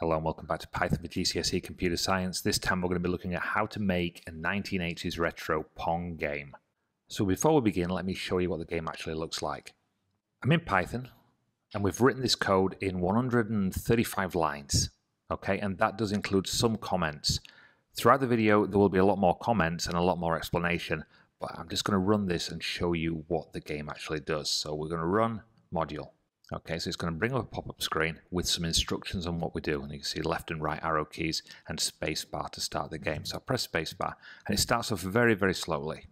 Hello and welcome back to Python for GCSE Computer Science. This time we're going to be looking at how to make a 1980s retro Pong game. So before we begin, let me show you what the game actually looks like. I'm in Python and we've written this code in 135 lines. Okay, and that does include some comments. Throughout the video, there will be a lot more comments and a lot more explanation, but I'm just going to run this and show you what the game actually does. So we're going to run module. Okay, so it's going to bring up a pop-up screen with some instructions on what we do. And you can see left and right arrow keys and spacebar to start the game. So I press spacebar and it starts off very, very slowly.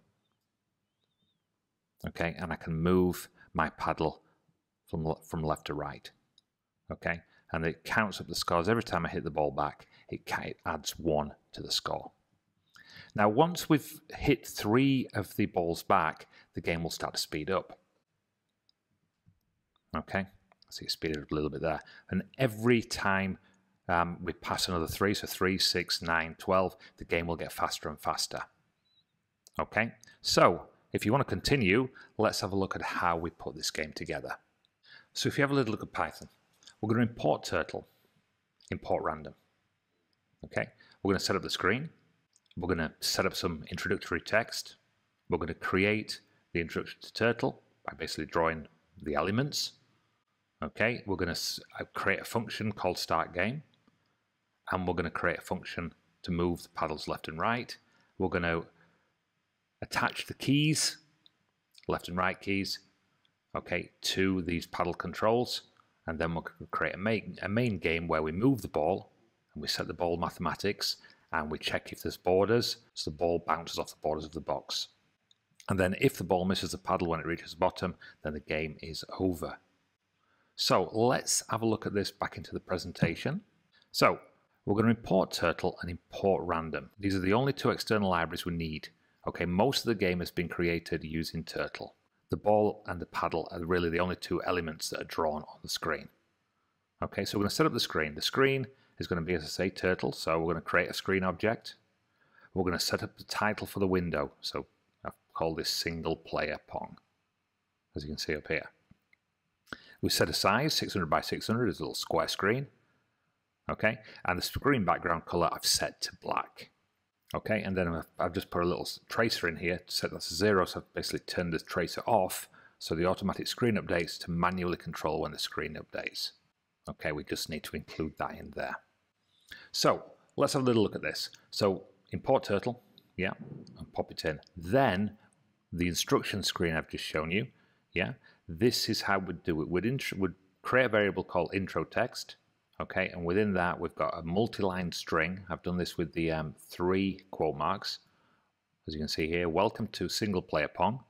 Okay, and I can move my paddle from, from left to right. Okay, and it counts up the scores. Every time I hit the ball back, it, it adds one to the score. Now, once we've hit three of the balls back, the game will start to speed up. Okay, so you speed it up a little bit there. And every time um, we pass another three, so three, six, nine, 12, the game will get faster and faster. Okay, so if you want to continue, let's have a look at how we put this game together. So if you have a little look at Python, we're going to import turtle, import random. Okay, we're going to set up the screen. We're going to set up some introductory text. We're going to create the introduction to turtle by basically drawing the elements. Okay, we're going to uh, create a function called start game, and we're going to create a function to move the paddles left and right. We're going to attach the keys, left and right keys, okay, to these paddle controls, and then to create a main, a main game where we move the ball, and we set the ball mathematics, and we check if there's borders, so the ball bounces off the borders of the box. And then if the ball misses the paddle when it reaches the bottom, then the game is over. So let's have a look at this back into the presentation. So we're going to import turtle and import random. These are the only two external libraries we need. Okay, most of the game has been created using turtle. The ball and the paddle are really the only two elements that are drawn on the screen. Okay, so we're going to set up the screen. The screen is going to be, as I say, turtle. So we're going to create a screen object. We're going to set up the title for the window. So I've called this single player Pong, as you can see up here. We set a size, 600 by 600 is a little square screen. Okay, and the screen background color I've set to black. Okay, and then I've just put a little tracer in here to set that to zero, so I've basically turned the tracer off so the automatic screen updates to manually control when the screen updates. Okay, we just need to include that in there. So let's have a little look at this. So import turtle, yeah, and pop it in. Then the instruction screen I've just shown you, yeah, this is how we'd do it. We'd, we'd create a variable called intro text, okay, and within that we've got a multi-line string. I've done this with the um, three quote marks. As you can see here, welcome to single player Pong.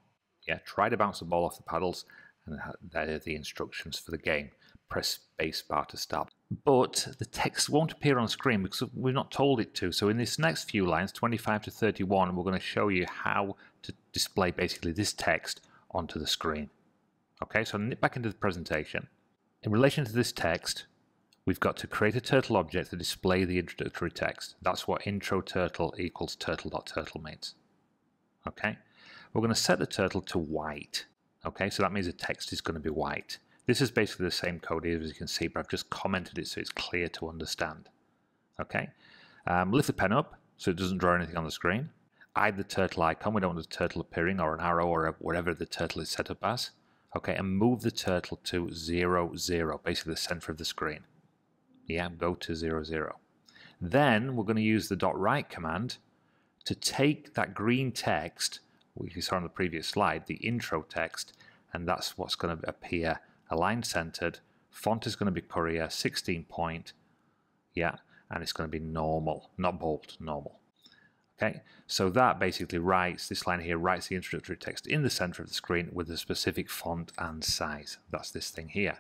Yeah, try to bounce the ball off the paddles, and there are the instructions for the game. Press spacebar to start. But the text won't appear on screen because we're not told it to. So in this next few lines, 25 to 31, we're going to show you how to display basically this text onto the screen. Okay, so nip back into the presentation. In relation to this text, we've got to create a turtle object to display the introductory text. That's what intro turtle equals turtle.turtle means. Okay, we're going to set the turtle to white. Okay, so that means the text is going to be white. This is basically the same code here as you can see, but I've just commented it so it's clear to understand. Okay, um, lift the pen up so it doesn't draw anything on the screen. Hide the turtle icon, we don't want the turtle appearing, or an arrow, or whatever the turtle is set up as. Okay, and move the turtle to 0, 0, basically the center of the screen. Yeah, go to 0, 0. Then we're going to use the dot write command to take that green text, which you saw on the previous slide, the intro text, and that's what's going to appear aligned centered. Font is going to be Courier 16 point. Yeah, and it's going to be normal, not bold, normal. Okay, so that basically writes, this line here writes the introductory text in the center of the screen with a specific font and size. That's this thing here.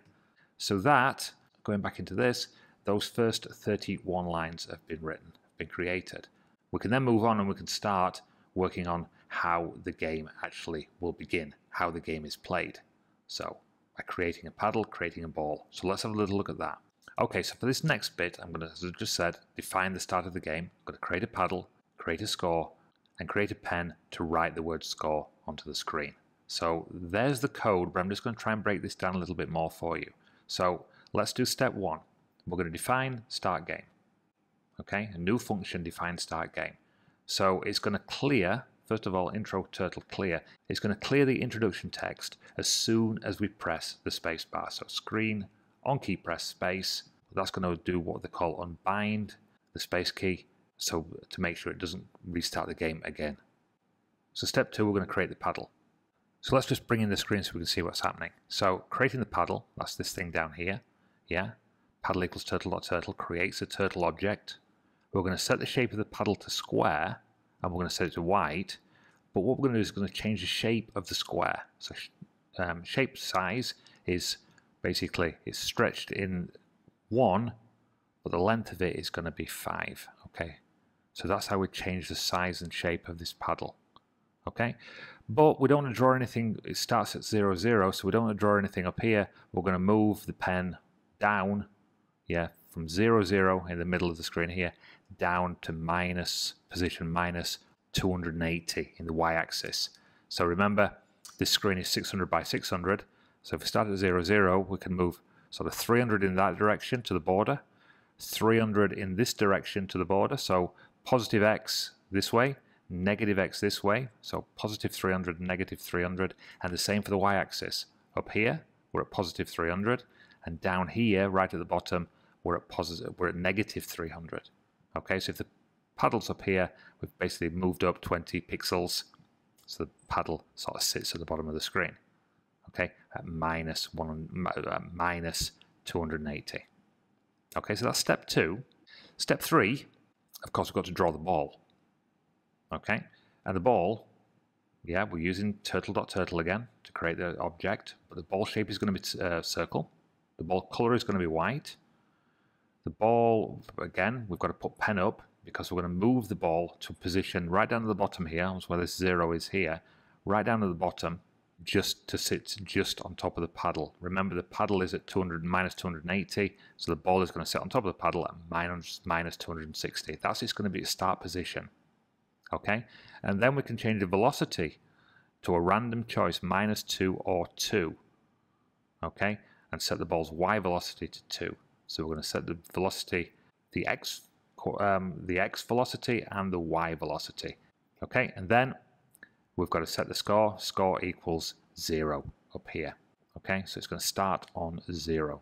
So that, going back into this, those first 31 lines have been written, have been created. We can then move on and we can start working on how the game actually will begin, how the game is played. So by creating a paddle, creating a ball. So let's have a little look at that. Okay, so for this next bit, I'm going to, as I just said, define the start of the game. I'm going to create a paddle, create a score, and create a pen to write the word score onto the screen. So there's the code, but I'm just going to try and break this down a little bit more for you. So let's do step one. we're going to define start game. Okay, a new function define start game. So it's going to clear, first of all, intro turtle clear. It's going to clear the introduction text as soon as we press the space bar. So screen on key press space. That's going to do what they call unbind the space key so to make sure it doesn't restart the game again. So step two, we're going to create the paddle. So let's just bring in the screen so we can see what's happening. So creating the paddle, that's this thing down here. Yeah, paddle equals turtle.turtle creates a turtle object. We're going to set the shape of the paddle to square and we're going to set it to white. But what we're going to do is we're going to change the shape of the square. So um, shape size is basically it's stretched in one, but the length of it is going to be five. Okay, so that's how we change the size and shape of this paddle. Okay, but we don't want to draw anything. It starts at zero zero, so we don't want to draw anything up here. We're going to move the pen down, yeah, from zero zero in the middle of the screen here, down to minus position minus 280 in the y-axis. So remember, this screen is 600 by 600. So if we start at 0, 0, we can move sort of 300 in that direction to the border, 300 in this direction to the border. So positive x this way, negative x this way. So positive 300, negative 300. And the same for the y-axis. Up here, we're at positive 300. And down here, right at the bottom, we're at positive, we're at negative 300. Okay, so if the paddle's up here, we've basically moved up 20 pixels. So the paddle sort of sits at the bottom of the screen. Okay, at minus, one, minus 280. Okay, so that's step two. Step three, of course, we've got to draw the ball. Okay, and the ball, yeah, we're using turtle.turtle .turtle again to create the object, but the ball shape is going to be uh, circle. The ball color is going to be white. The ball, again, we've got to put pen up because we're going to move the ball to position right down to the bottom here, where this zero is here, right down to the bottom, just to sit just on top of the paddle. Remember the paddle is at 200 minus 280, so the ball is going to sit on top of the paddle at minus, minus 260. That's just going to be a start position. Okay, and then we can change the velocity to a random choice, minus 2 or 2. Okay, and set the ball's y velocity to 2. So we're going to set the velocity, the x, um, the x velocity and the y velocity. Okay, and then we've got to set the score. Score equals 0 up here. Okay, so it's going to start on 0.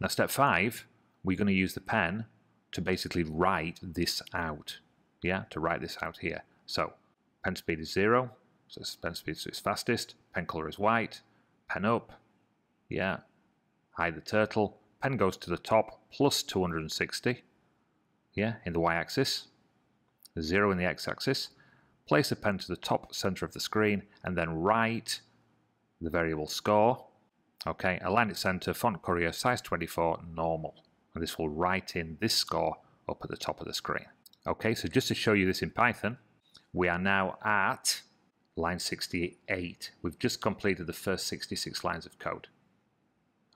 Now step 5, we're going to use the pen to basically write this out. Yeah, to write this out here. So pen speed is 0, so pen speed is its fastest, pen color is white, pen up, yeah, hide the turtle, pen goes to the top plus 260, yeah, in the y-axis, 0 in the x-axis, place a pen to the top center of the screen, and then write the variable score, okay, align it center, font courier, size 24, normal, and this will write in this score up at the top of the screen. Okay, so just to show you this in Python, we are now at line 68. We've just completed the first 66 lines of code.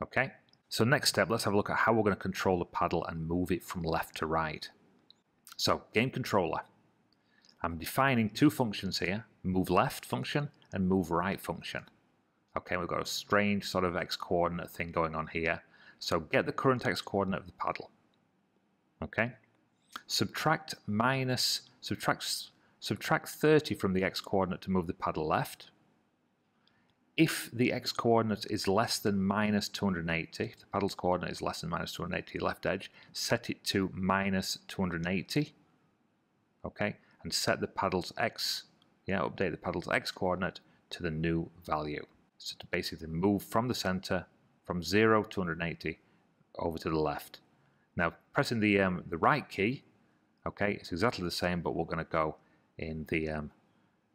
Okay, so next step, let's have a look at how we're going to control the paddle and move it from left to right. So game controller. I'm defining two functions here, move left function and move right function. Okay, we've got a strange sort of x coordinate thing going on here. So get the current x coordinate of the paddle. Okay, subtract minus, subtract, subtract 30 from the x coordinate to move the paddle left if the x coordinate is less than minus 280, the paddle's coordinate is less than minus 280 left edge, set it to minus 280, okay, and set the paddle's x, yeah, update the paddle's x coordinate to the new value. So to basically move from the center from 0 to 280 over to the left. Now pressing the um, the right key, okay, it's exactly the same, but we're going to go in the um,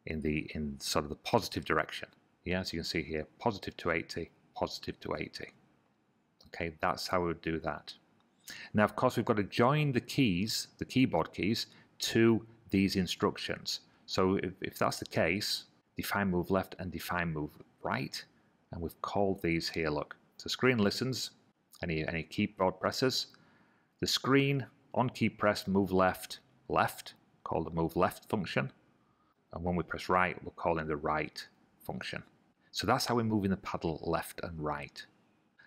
in the in sort of the positive direction. Yeah, as you can see here, positive 280, positive 280. Okay, that's how we would do that. Now, of course, we've got to join the keys, the keyboard keys, to these instructions. So if, if that's the case, define move left and define move right. And we've called these here, look. So screen listens, any, any keyboard presses. The screen on key press, move left, left, call the move left function. And when we press right, we're calling the right function. So that's how we're moving the paddle left and right.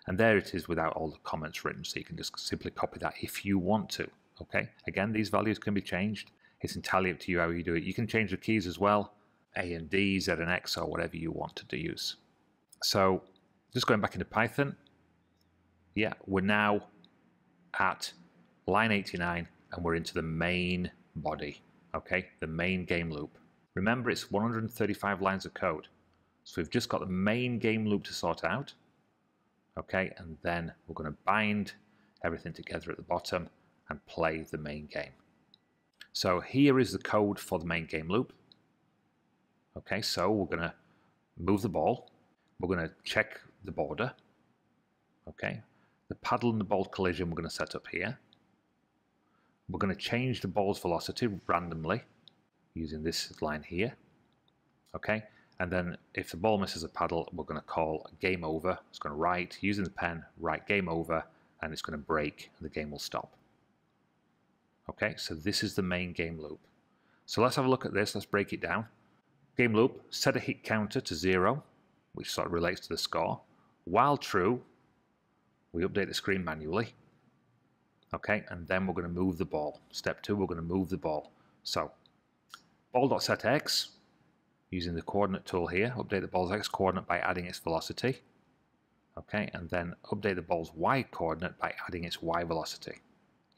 And there it is without all the comments written, so you can just simply copy that if you want to. Okay, again, these values can be changed. It's entirely up to you how you do it. You can change the keys as well, A and D, Z and X, or whatever you want to use. So just going back into Python, yeah, we're now at line 89 and we're into the main body, okay, the main game loop. Remember, it's 135 lines of code. So we've just got the main game loop to sort out, okay, and then we're going to bind everything together at the bottom and play the main game. So here is the code for the main game loop. Okay, so we're going to move the ball. We're going to check the border. Okay, the paddle and the ball collision we're going to set up here. We're going to change the ball's velocity randomly using this line here. Okay, and then if the ball misses a paddle, we're going to call game over. It's going to write, using the pen, write game over, and it's going to break, and the game will stop. Okay, so this is the main game loop. So let's have a look at this. Let's break it down. Game loop, set a hit counter to zero, which sort of relates to the score. While true, we update the screen manually. Okay, and then we're going to move the ball. Step two, we're going to move the ball. So, ball.setx, using the coordinate tool here, update the ball's x coordinate by adding its velocity. Okay, and then update the ball's y coordinate by adding its y velocity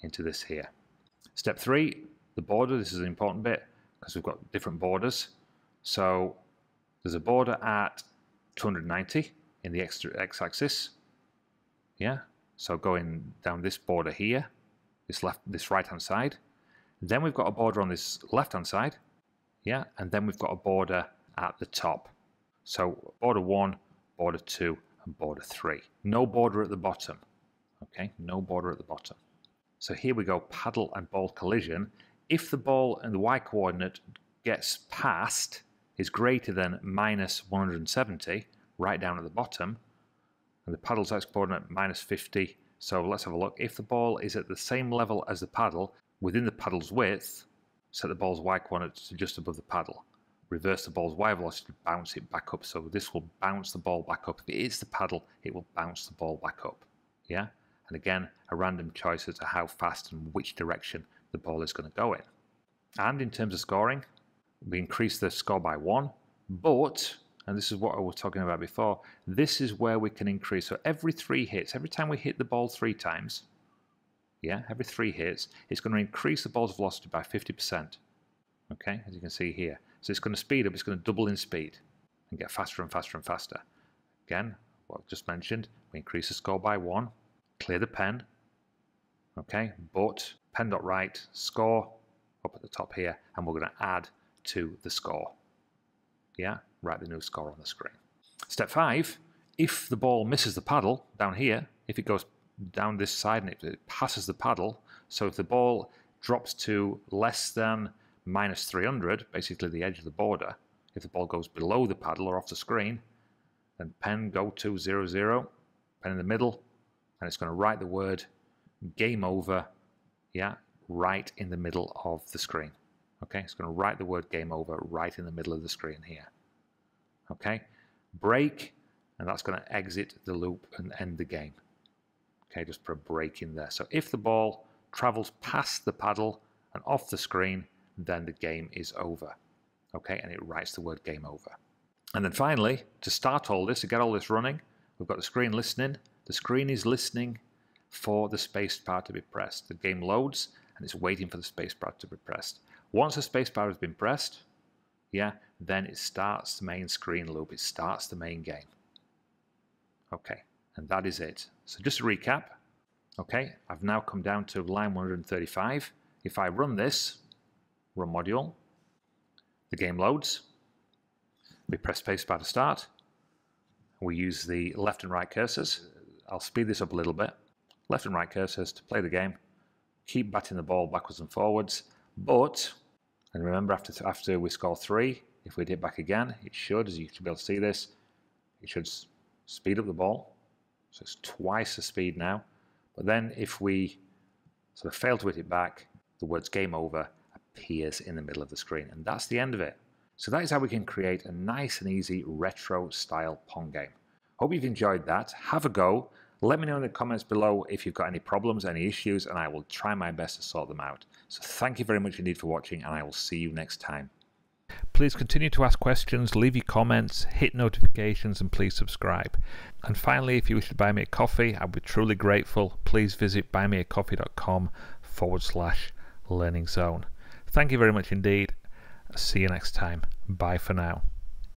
into this here. Step three, the border. This is an important bit because we've got different borders. So there's a border at 290 in the x-axis. Yeah, so going down this border here, this left, this right-hand side. Then we've got a border on this left-hand side. Yeah, and then we've got a border at the top. So border one, border two, and border three. No border at the bottom. Okay, no border at the bottom. So here we go, paddle and ball collision. If the ball and the y coordinate gets past, is greater than minus 170, right down at the bottom, and the paddle's x coordinate minus 50. So let's have a look. If the ball is at the same level as the paddle, within the paddle's width, set the ball's y coordinate to just above the paddle. Reverse the ball's y velocity, bounce it back up. So this will bounce the ball back up. If it is the paddle, it will bounce the ball back up. Yeah? And again, a random choice as to how fast and which direction the ball is going to go in. And in terms of scoring, we increase the score by one, but, and this is what I was talking about before, this is where we can increase. So every three hits, every time we hit the ball three times, yeah, every three hits, it's going to increase the ball's velocity by 50%. Okay, as you can see here. So it's going to speed up, it's going to double in speed and get faster and faster and faster. Again, what I just mentioned, we increase the score by one, clear the pen, okay, but pen.write score up at the top here, and we're going to add to the score. Yeah, write the new score on the screen. Step five, if the ball misses the paddle down here, if it goes down this side and it, passes the paddle, so if the ball drops to less than minus 300, basically the edge of the border, if the ball goes below the paddle or off the screen, then pen go to 0, 0, pen in the middle, and it's going to write the word game over, yeah, right in the middle of the screen. Okay, it's going to write the word game over right in the middle of the screen here. Okay, break, and that's going to exit the loop and end the game. Okay, just put a break in there. So if the ball travels past the paddle and off the screen, then the game is over. Okay, and it writes the word game over. And then finally, to start all this, to get all this running, we've got the screen listening, the screen is listening for the spacebar to be pressed. The game loads and it's waiting for the spacebar to be pressed. Once the spacebar has been pressed, yeah, then it starts the main screen loop. It starts the main game. Okay, and that is it. So just to recap, okay, I've now come down to line 135. If I run this, run module, the game loads. We press spacebar to start. We use the left and right cursors. I'll speed this up a little bit. Left and right cursors to play the game. Keep batting the ball backwards and forwards. But, and remember after, after we score three, if we dip back again, it should, as you should be able to see this, it should speed up the ball. So it's twice the speed now. But then if we sort of fail to hit it back, the words game over appears in the middle of the screen. And that's the end of it. So that is how we can create a nice and easy retro style Pong game. Hope you've enjoyed that. Have a go. Let me know in the comments below if you've got any problems, any issues, and I will try my best to sort them out. So thank you very much indeed for watching, and I will see you next time. Please continue to ask questions, leave your comments, hit notifications, and please subscribe. And finally, if you wish to buy me a coffee, I'd be truly grateful. Please visit buymeacoffee.com forward slash learning zone. Thank you very much indeed. See you next time. Bye for now.